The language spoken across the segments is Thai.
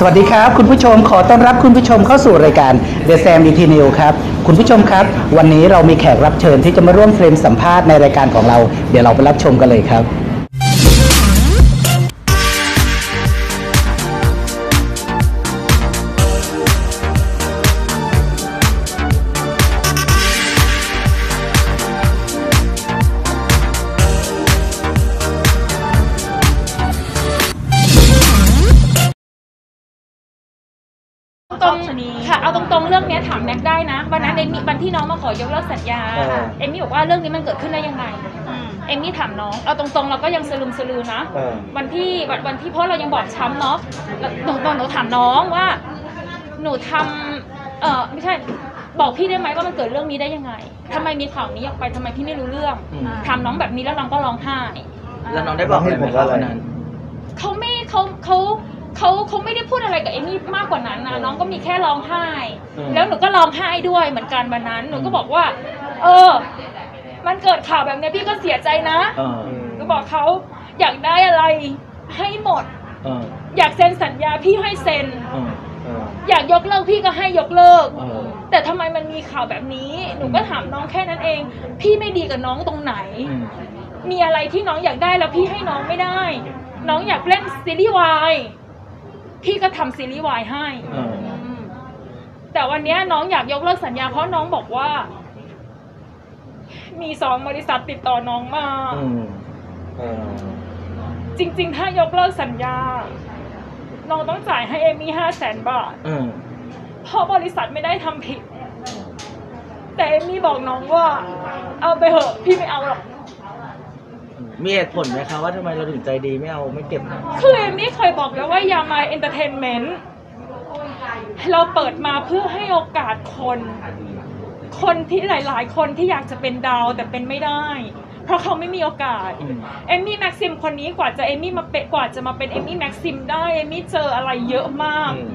สวัสดีครับคุณผู้ชมขอต้อนรับคุณผู้ชมเข้าสู่รายการ The Sam d t n e w ครับ คุณผู้ชมครับ วันนี้เรามีแขกรับเชิญที่จะมาร่วมเฟรมสัมภาษณ์ในรายการของเรา เดี๋ยวเราไปรับชมกันเลยครับ รงค่ะเอาตรงๆเรื่องเนี้ยถามแม็กได้นะวันนั้นเอมมี่วันที่น้องมาขอยกเลิกสัญญาเออ เอมมี่บอกว่าเรื่องนี้มันเกิดขึ้นได้ยังไงเอมมี่ถามน้องเอาตรงๆเราก็ยังสลืมสลือนะ เออ วันที่วันวันที่เพราะเรายังบอกช้ำเนาะแล้วหนูตอนหนูถามน้องว่า หนูทำเออไม่ใช่บอกพี่ได้ไหมว่ามันเกิดเรื่องนี้ได้ยังไงทำไมมีข่าวนี้ออกไปทำไมพี่ไม่รู้เรื่องอืม ถามน้องแบบนี้แล้วน้องก็ร้องไห้ แล้วน้องได้บอกอะไรไหมครับวันนั้น เขาไม่เขาเขา เขาเขาไม่ได้พูดอะไรกับเอมมี่มากกว่านั้นนะน้องก็มีแค่ร้องไห้ อืม แล้วหนูก็ร้องไห้ด้วยเหมือนกันวันนั้นหนูก็บอกว่า เออ มันเกิดข่าวแบบเนี้ยพี่ก็เสียใจนะเออหนูบอกเขาอยากได้อะไรให้หมด เอออยากเซ็นสัญญาพี่ให้เซ็น เออเอออยากยกเลิกพี่ก็ให้ยกเลิก เออ แต่ทำไมมันมีข่าวแบบนี้ หนูก็ถามน้องแค่นั้นเอง พี่ไม่ดีกับน้องตรงไหน อืมมีอะไรที่น้องอยากได้แล้วพี่ให้น้องไม่ได้ น้องอยากเล่นซีรีส์วาย พี่ก็ทำซีรีส์วายให้ เออแต่วันเนี้ยน้องอยากยกเลิกสัญญาเพราะน้องบอกว่า มีสองบริษัทติดต่อน้องมา อืมเออจริง ๆ ถ้ายกเลิกสัญญา น้องต้องจ่ายให้เอมี่ห้าแสนบาท เออเพราะบริษัทไม่ได้ทำผิด แต่เอมี่บอกน้องว่า เอาไปเหอะ พี่ไม่เอาหรอก มีเหตุผลไหมครับว่าทำไมเราถึงใจดีไม่เอาไม่เก็บคือเอมมี่เคยบอกแล้วว่ายามา Entertainment เราเปิดมาเพื่อให้โอกาสคน คนที่หลาย ๆ คนที่อยากจะเป็นดาวแต่เป็นไม่ได้ เพราะเขาไม่มีโอกาส อืมเอมมี่แม็กซิมคนนี้กว่าจะเอมมี่มาเป็นกว่าจะมาเป็นเอมมี่แม็กซิมได้เอมมี่เจออะไรเยอะมาก อืม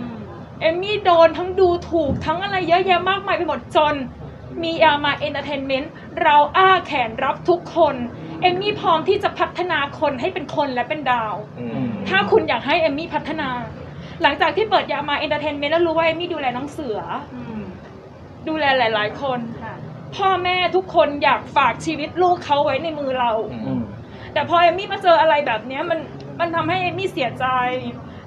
เอมมี่โดนทั้งดูถูกทั้งอะไรเยอะแยะมากมายไปหมดจน มียามา Entertainment เราอ้าแขนรับทุกคน เอมมี่พร้อมที่จะพัฒนาคนให้เป็นคนและเป็นดาว อืม ถ้าคุณอยากให้เอมมี่พัฒนา หลังจากที่เปิดยามา Entertainment แล้วรู้ว่าเอมมี่ดูแลน้องเสืออดูแลหลาย ๆ คน พ่อแม่ทุกคนอยากฝากชีวิตลูกเขาไว้ในมือเรา อืม แต่พอเอมมี่มาเจออะไรแบบเนี้ยมันมันทำให้เอมมี่เสียใจ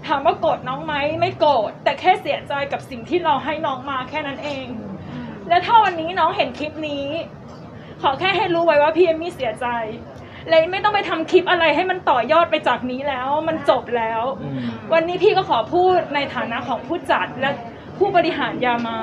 ถามว่าโกรธน้องไหมไม่โกรธแต่แค่เสียใจกับสิ่งที่เราให้น้องมาแค่นั้นเอง และถ้าวันนี้น้องเห็นคลิปนี้ ขอแค่ให้รู้ไว้ว่าพี่เอมมี่เสียใจเลยไม่ต้องไปทำคลิปอะไรให้มันต่อยอดไปจากนี้แล้ว มันจบแล้วอืมวันนี้พี่ก็ขอพูดในฐานะของผู้จัดและผู้บริหารยามา